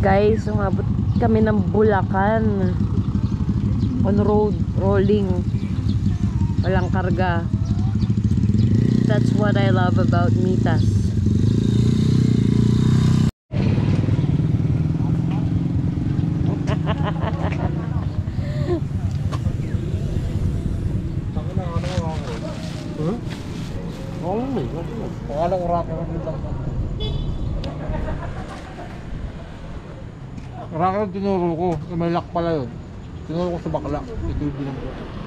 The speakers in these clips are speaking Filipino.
guys, umabot kami ng Bulacan. On road, rolling. Walang karga. That's what I love about Mitas. Tangan na, ano ako? Huh? Oo, may. Pangalan ko rocket ang dito. Ang tinuro ko. May lock pala yun. Tinuro ko sa bakla. Ito yung bilang ko.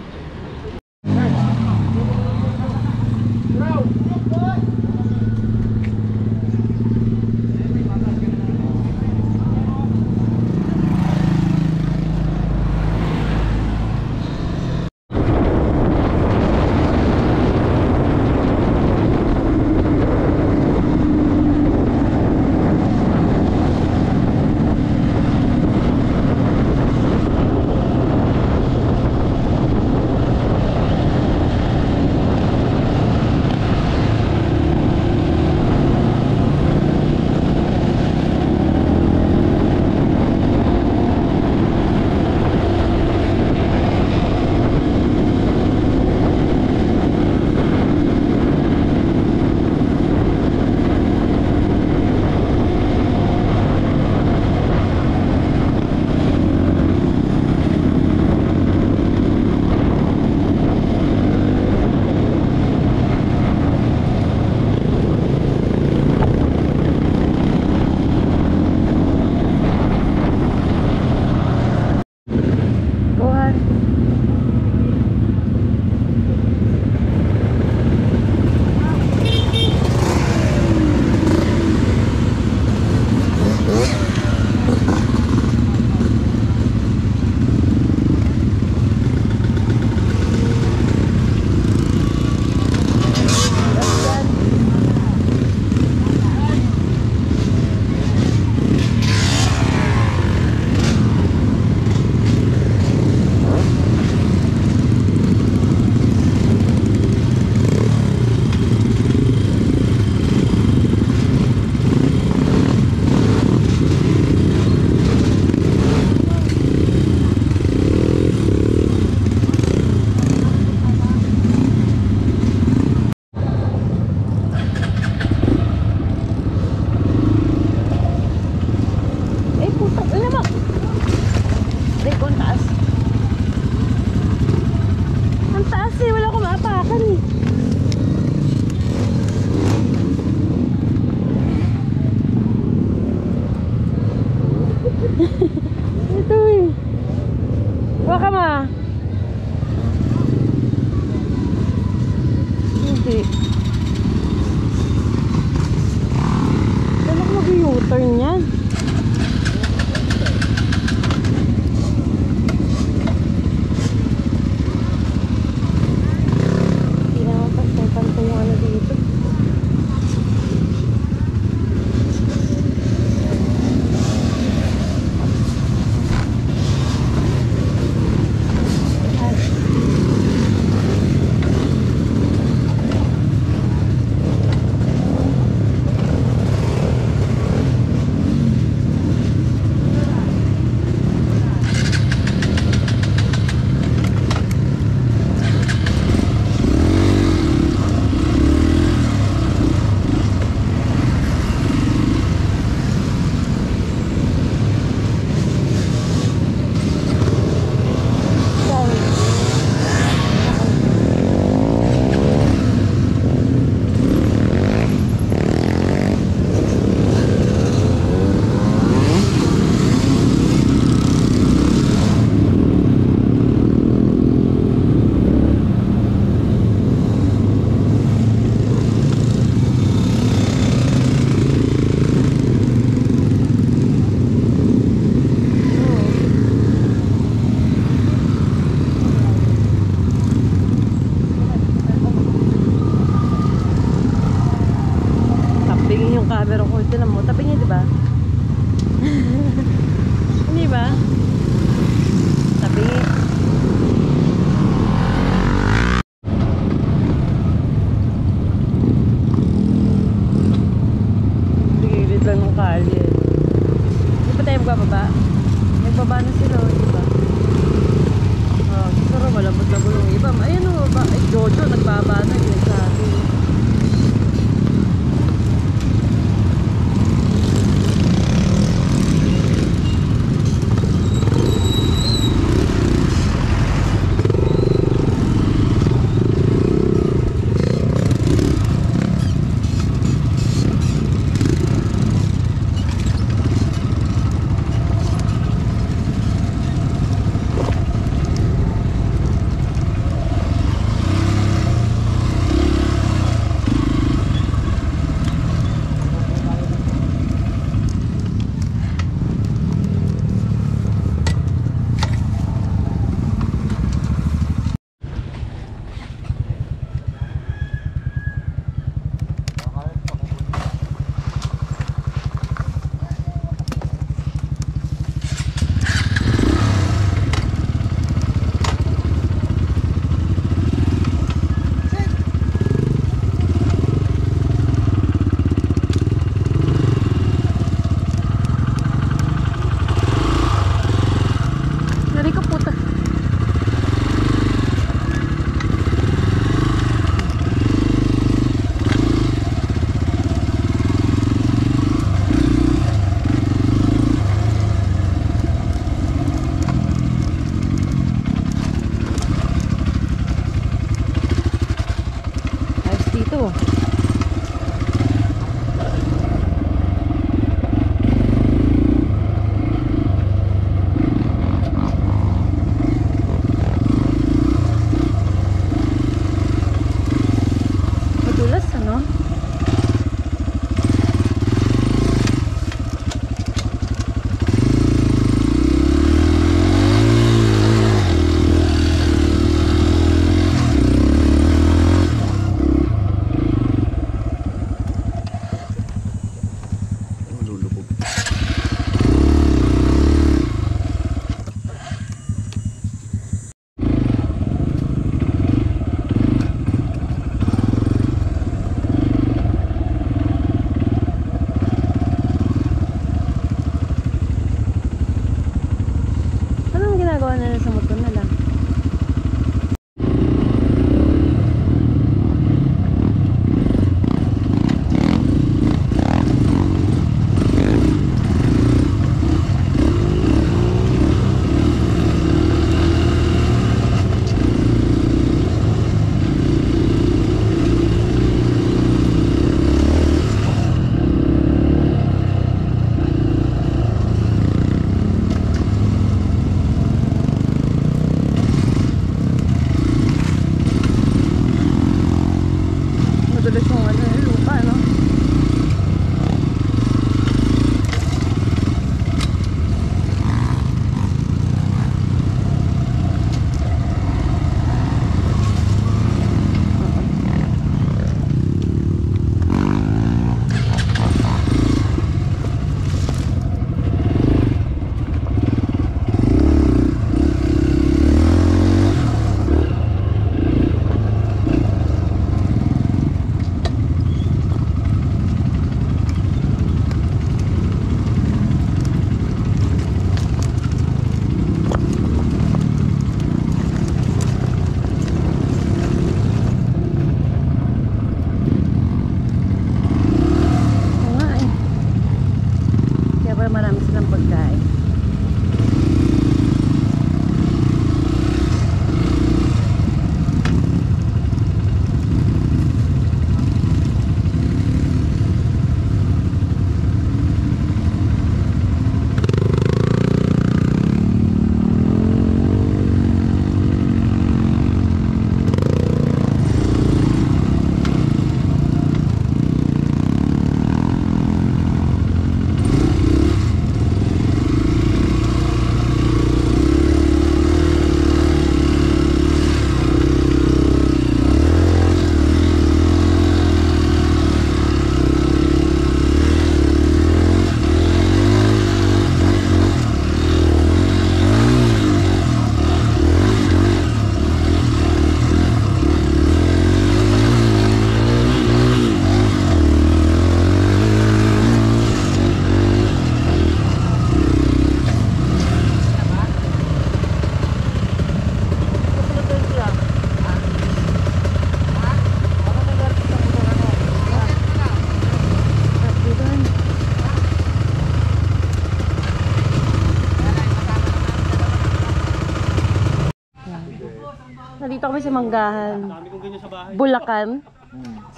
Dito kami sa Manggahan. Dami kong ganyan sa bahay. Bulacan.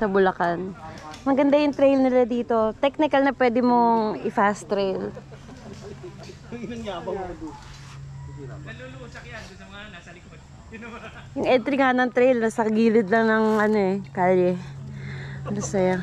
Sa Bulacan. Maganda yung trail nila dito. Technical na pwede mong i-fast trail. Inang yabang mo. Yung entry nga ng trail, nasa gilid lang ng ano eh, kalye. Ano saya.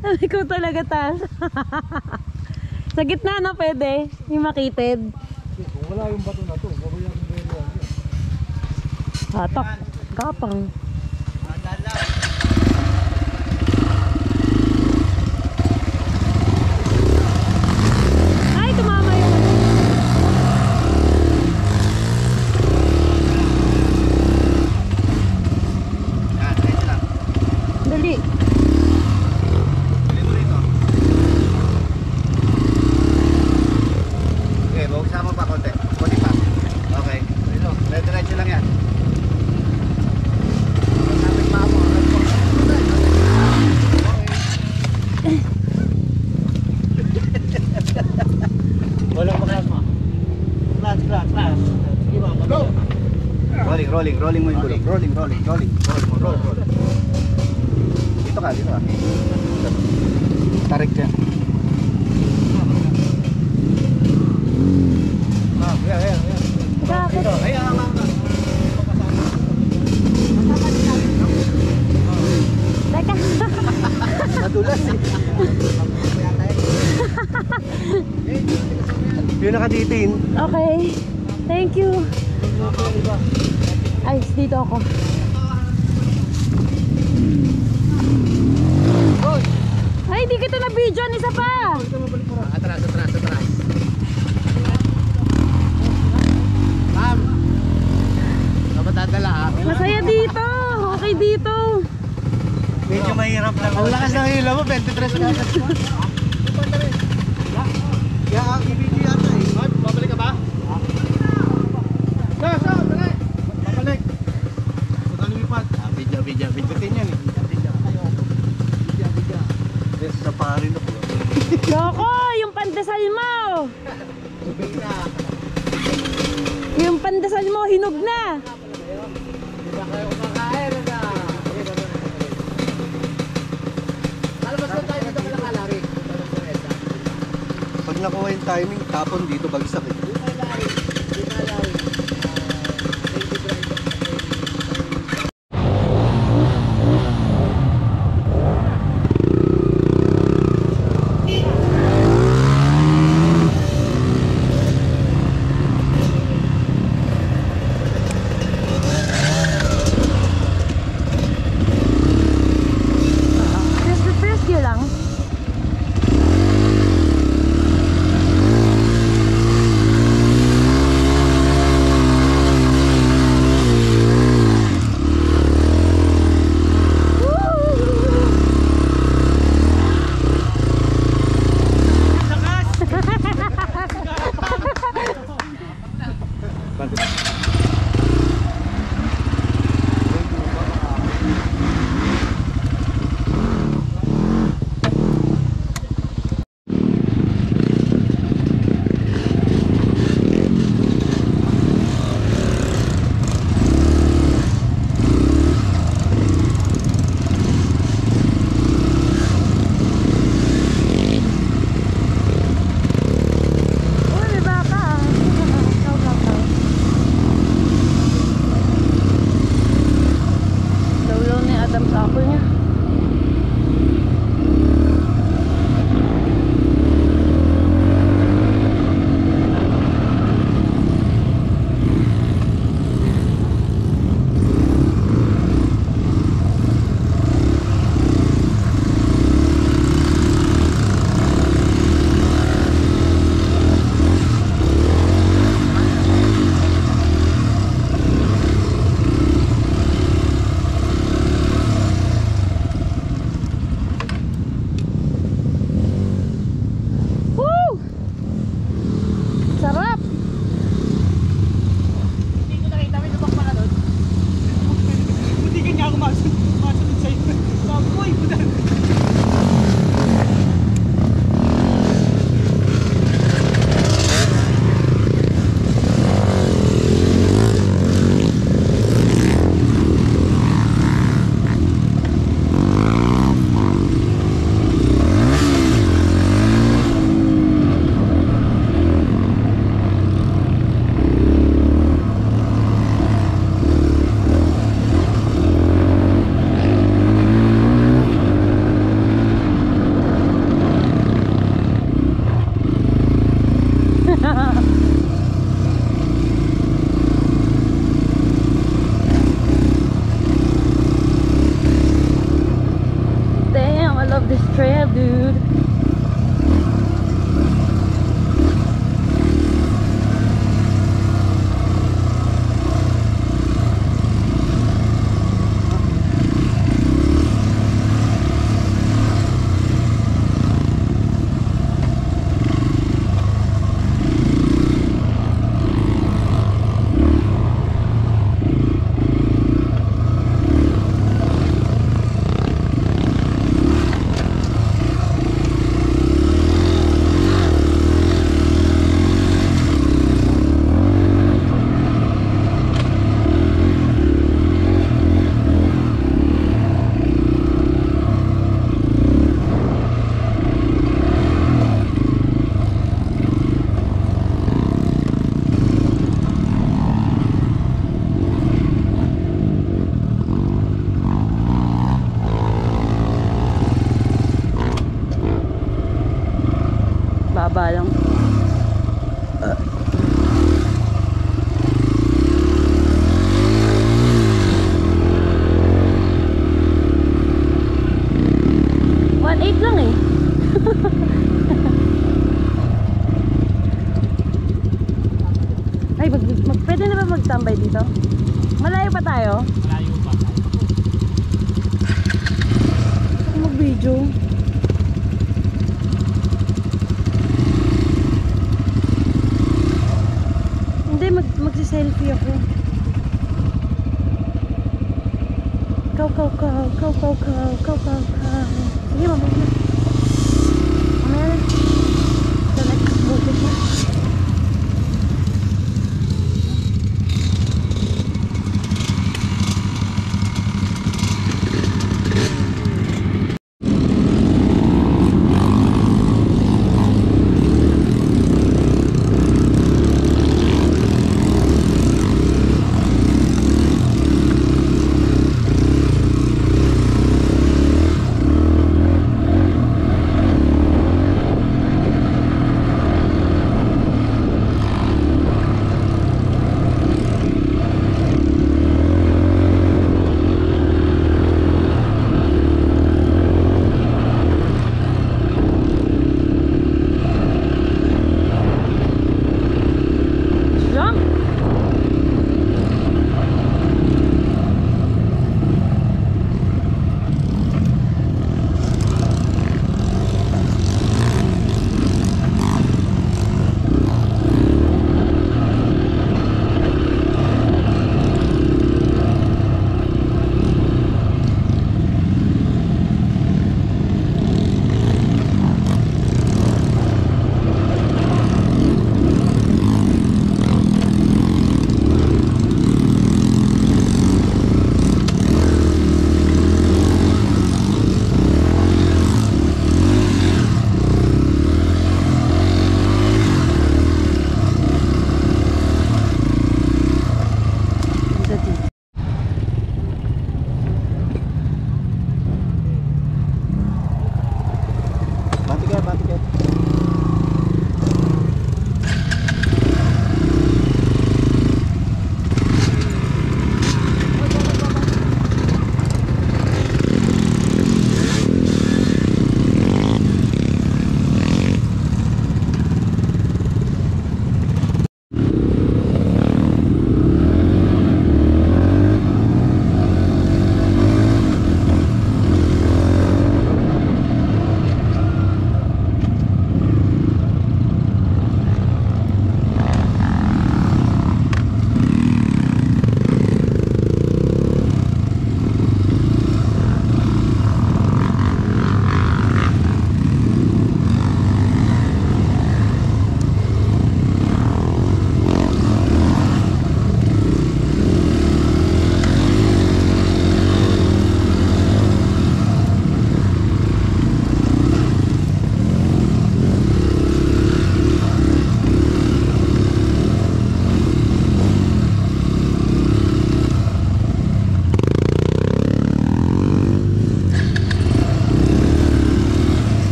Sabi ko talaga tal. Sa gitna na pwede, yung makitid. Wala yung bato na to. Babayaan mo ba yung Hatak. Ah, Kapang. Okay, huwag mo pa konti. Kunti pa. Okay. Dito, diretso lang yan. Rolling, rolling, rolling mo yung gulong. Rolling, rolling, rolling.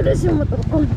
Madulas yung motor ko. Ay,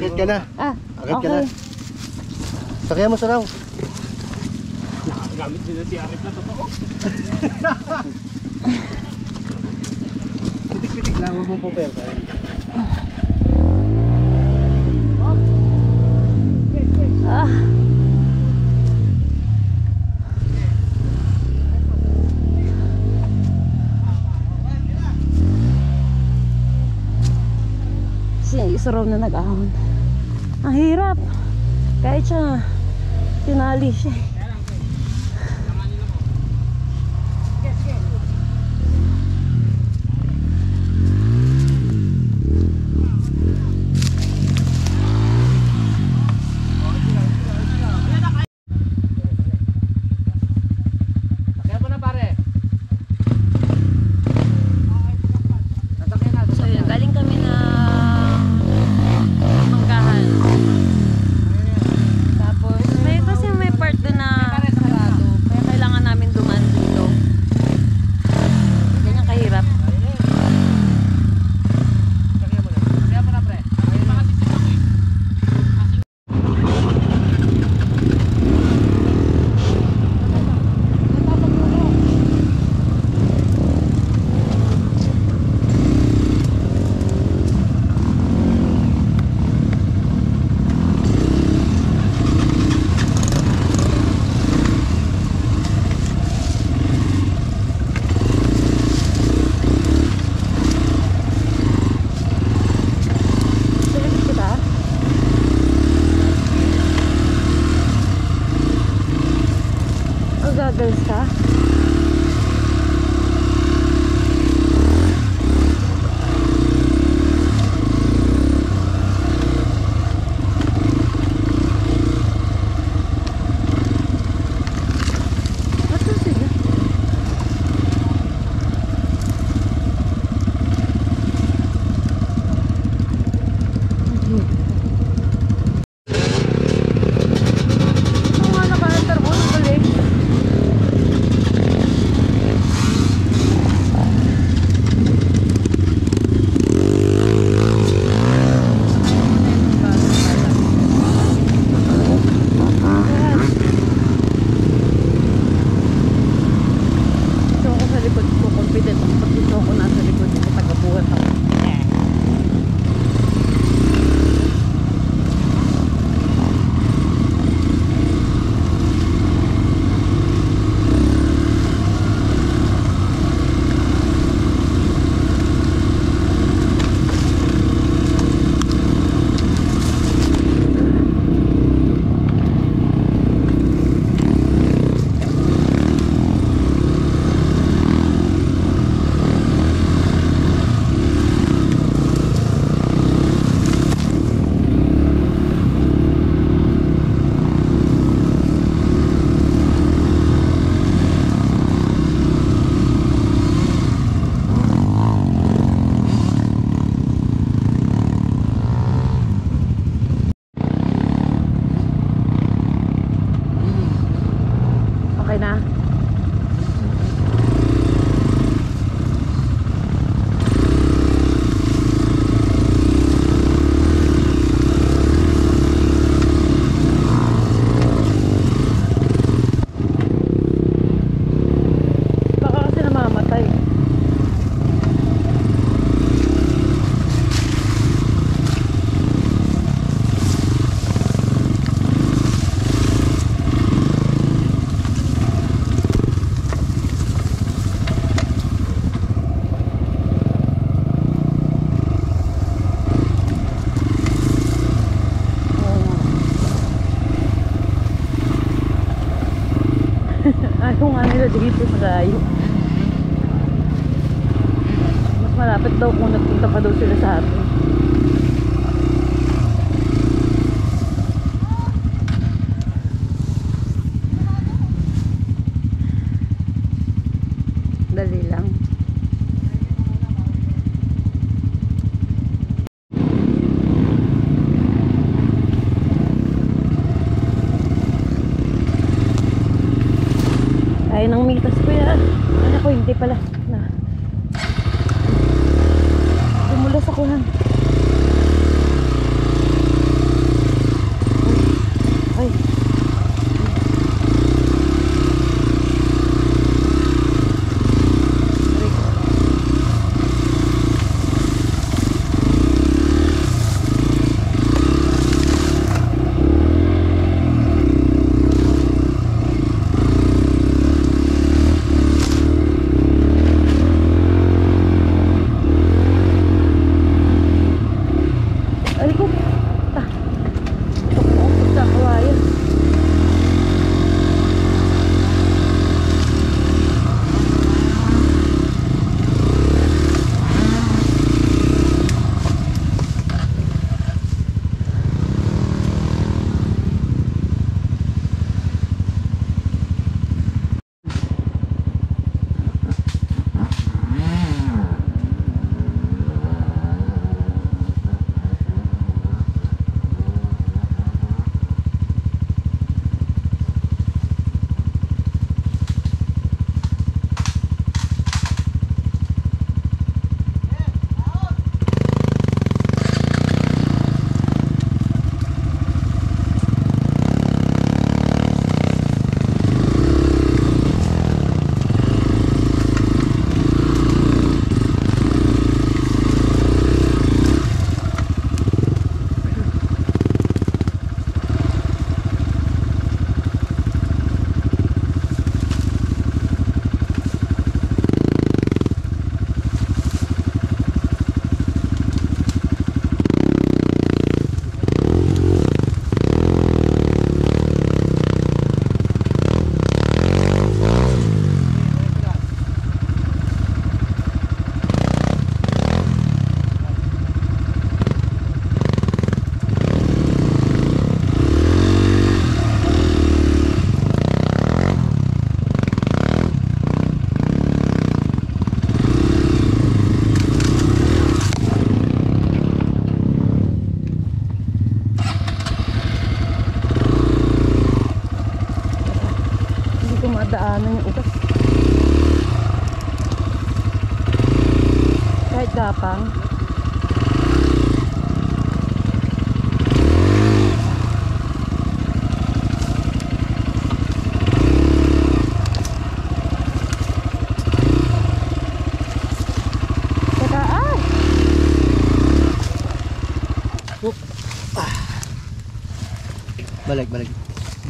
Akit ka na. Ah, Akit okay. ka na. Sakya mo sa raw. Gamit nila si Akit na totoo. Pitik-pitik lang, huwag mong puper. Ah. Siya, isa raw na nag-ahon. dito sa layo. Mas malapit daw kung nagpunta pa daw sila sa atin. tayo ng mitas kuya. Ano ko, hindi pala.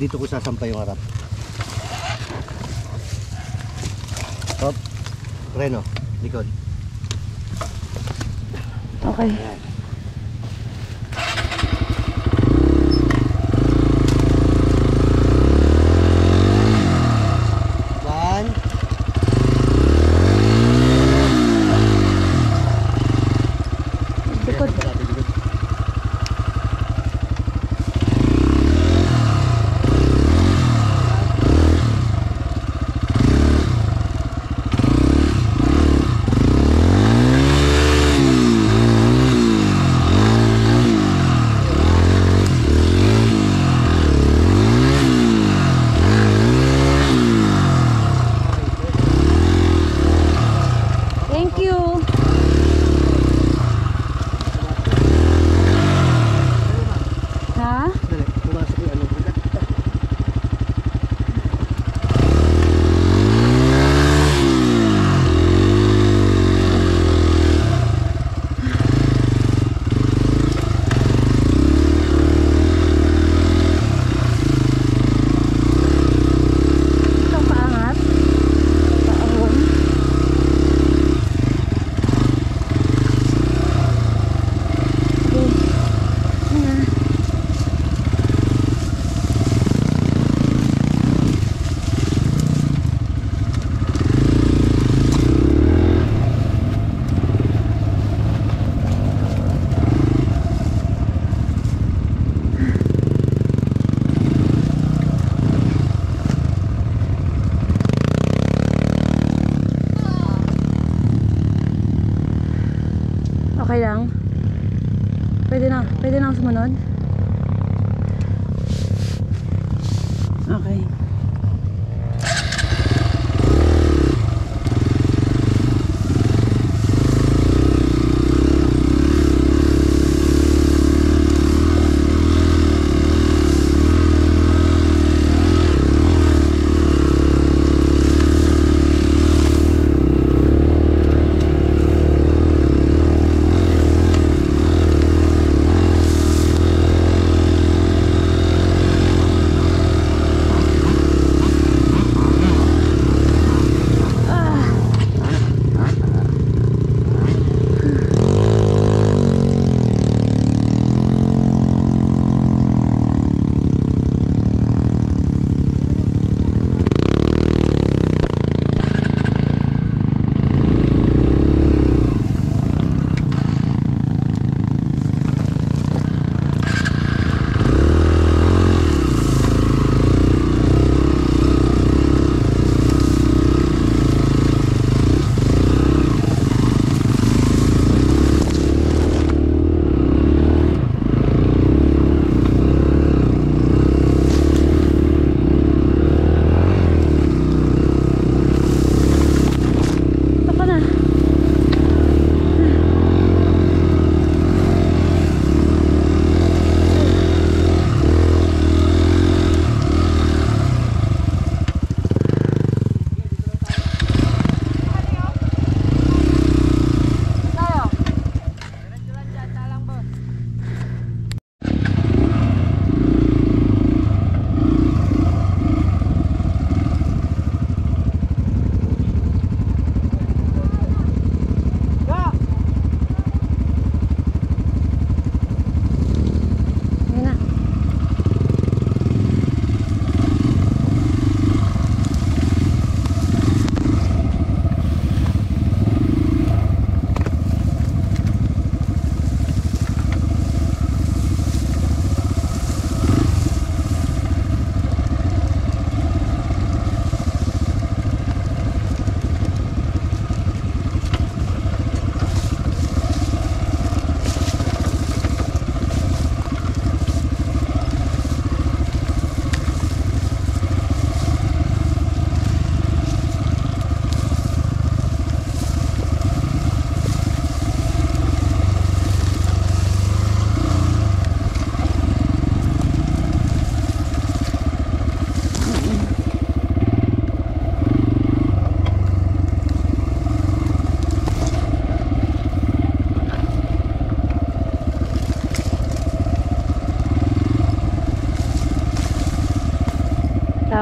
dito ko sasampay yung harap. Top reno likod. Okay. Ayan.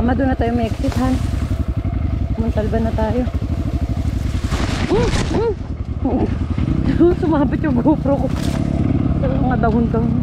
Tama doon na tayo may exit han. Montalban na tayo. Sumabit yung GoPro ko. Mga dahon-dahon.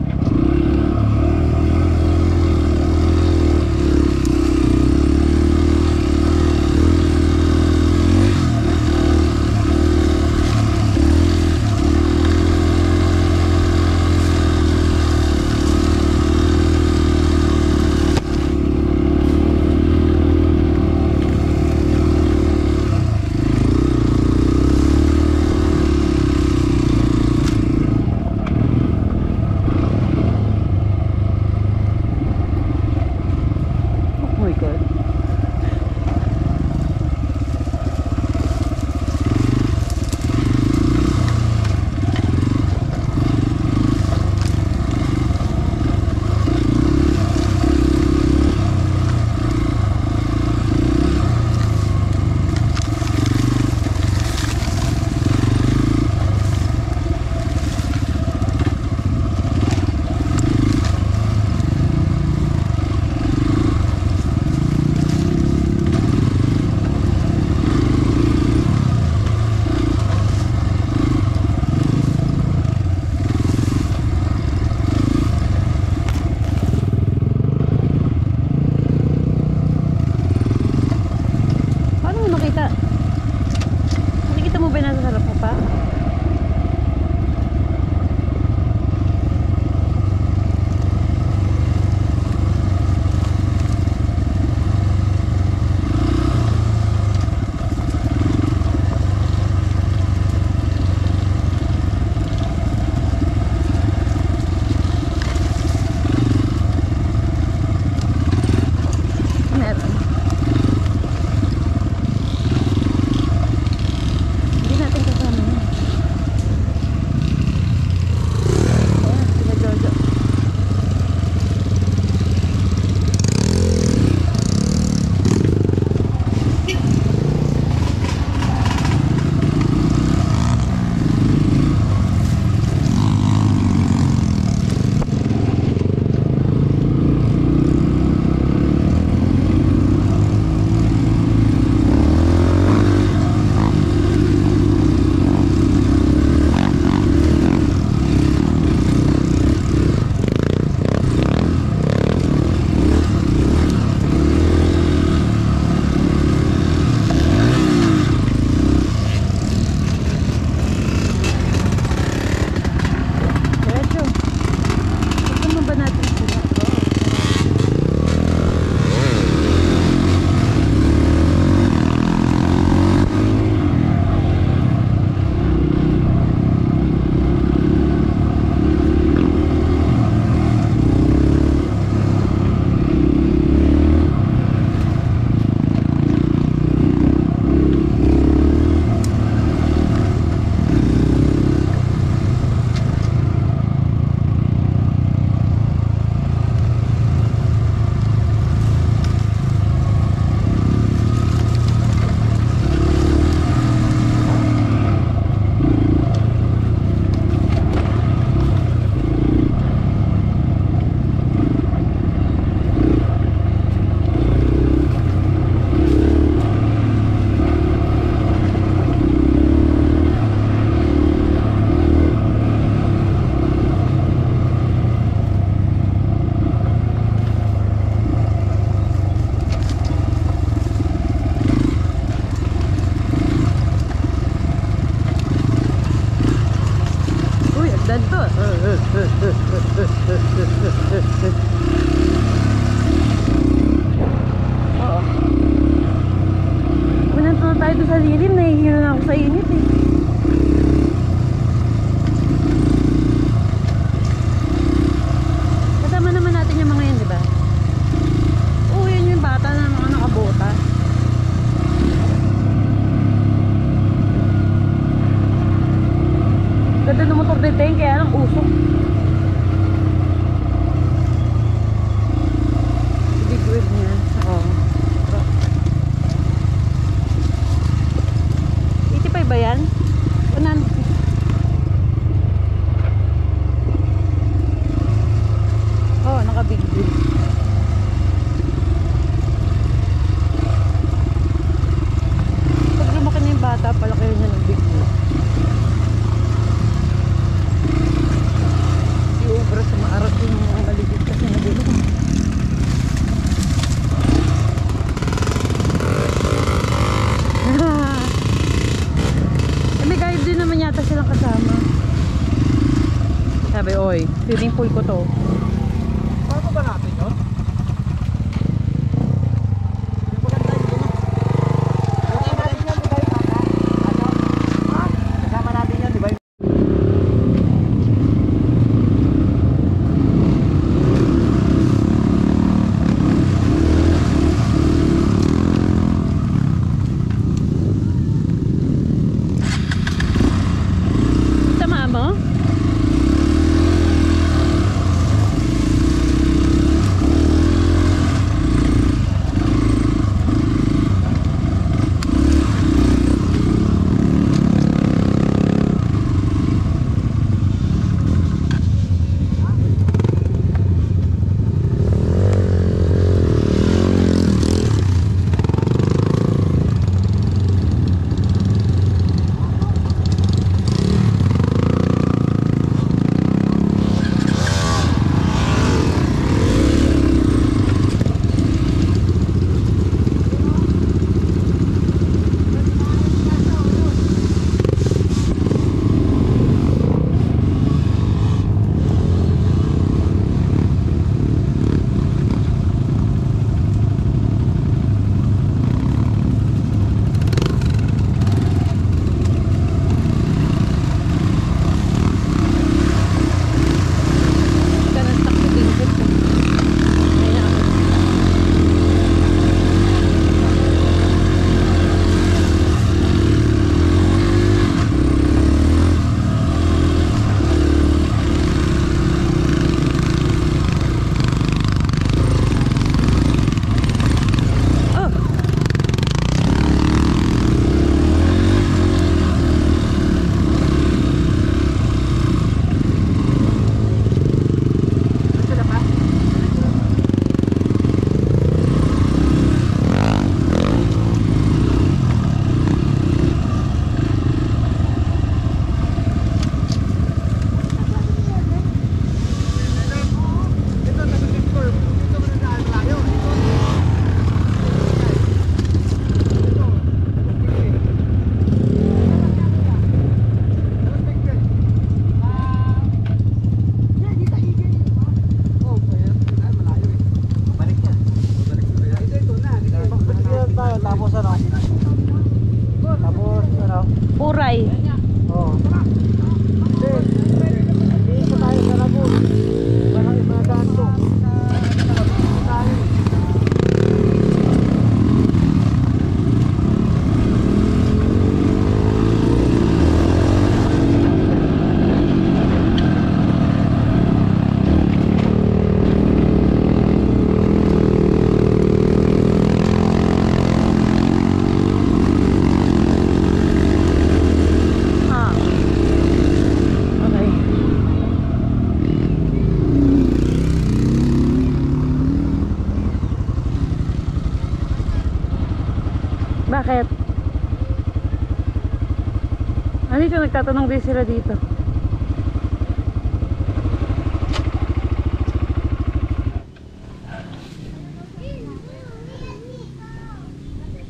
nagtatanong din sila dito.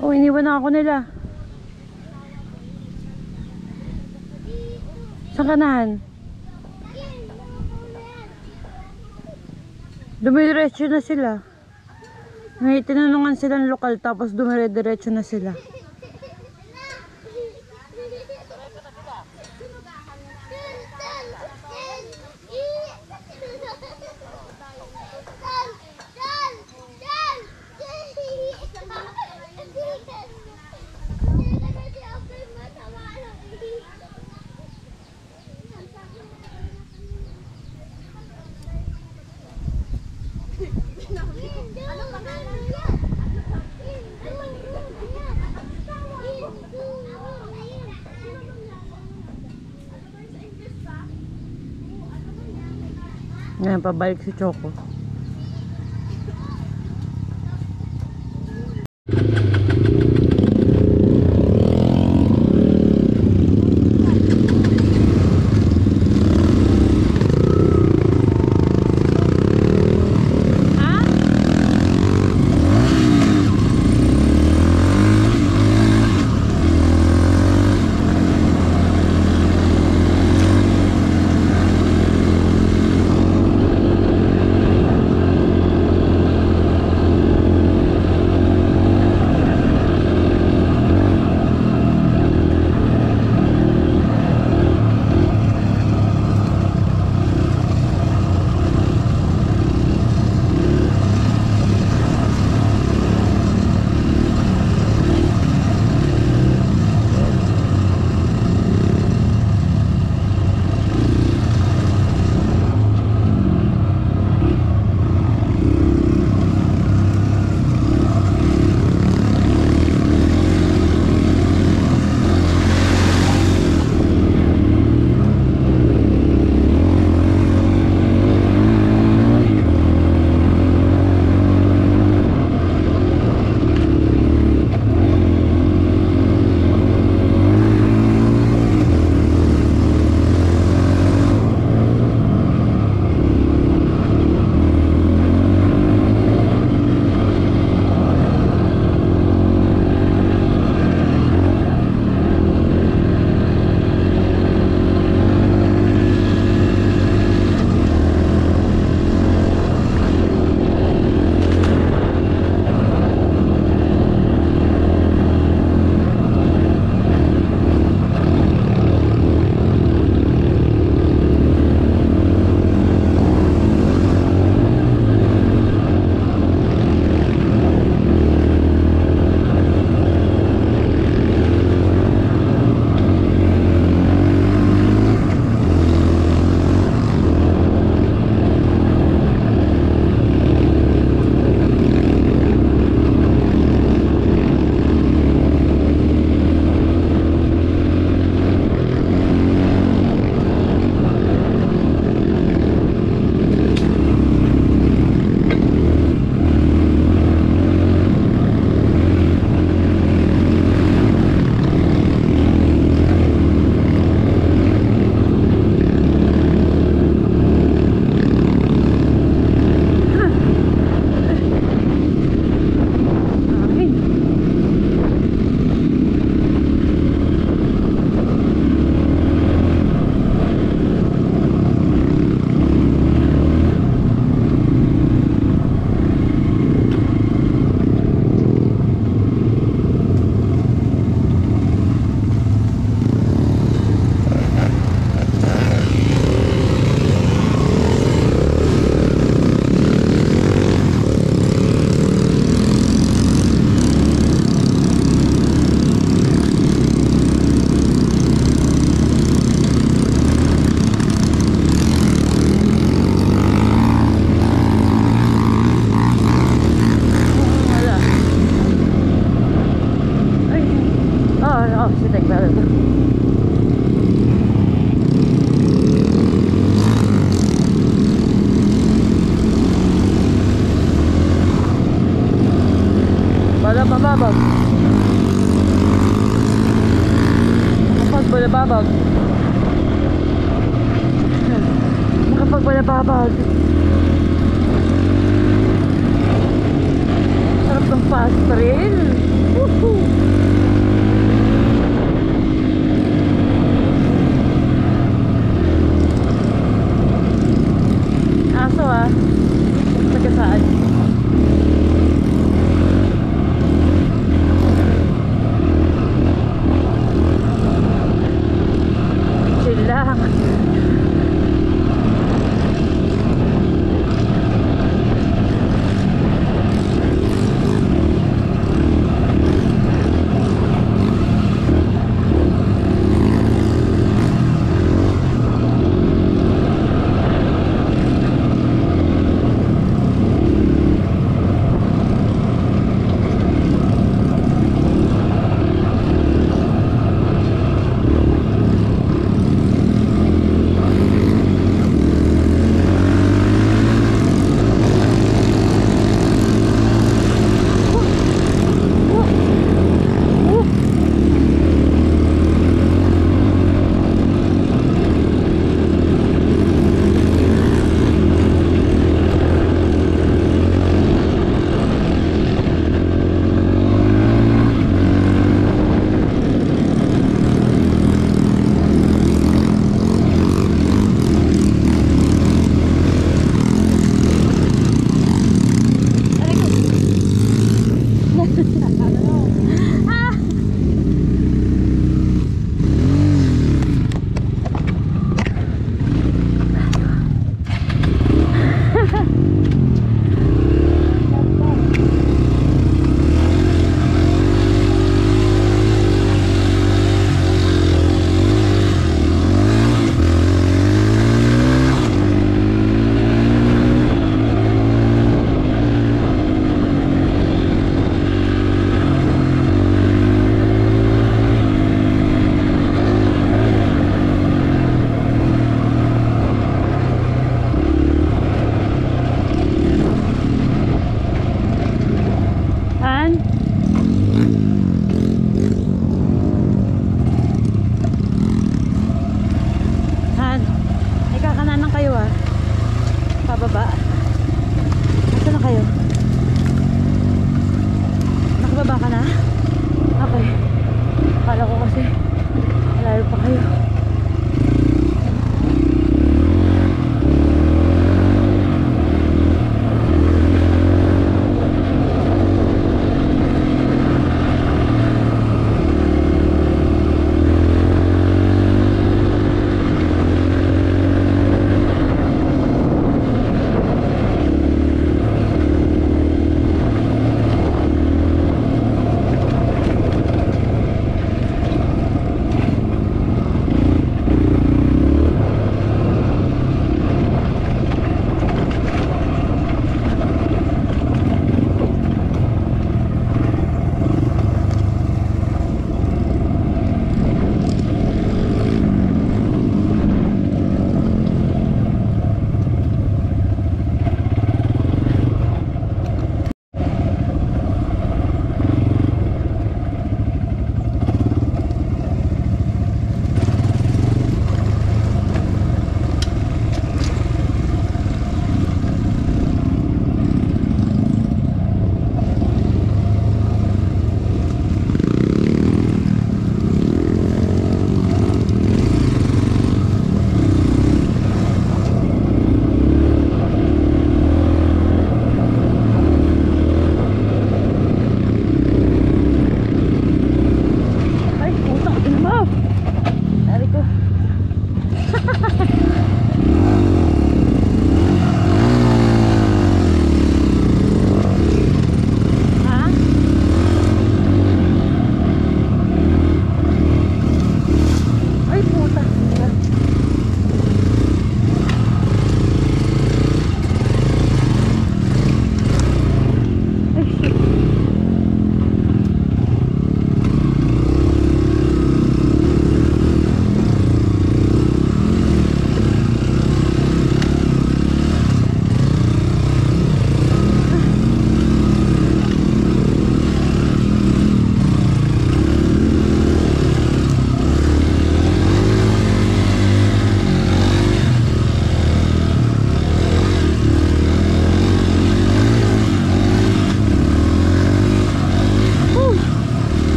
Oh iniwan na ako nila. Saan kanahan? dumiretso na sila. May tinanungan silang lokal tapos dumiretso na sila. pabalik si Choco.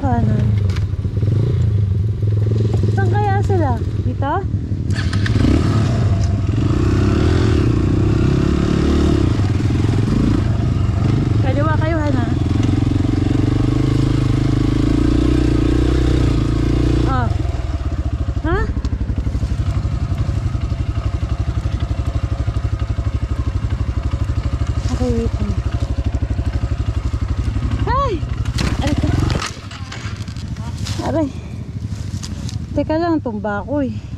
fun. Tumba ako eh.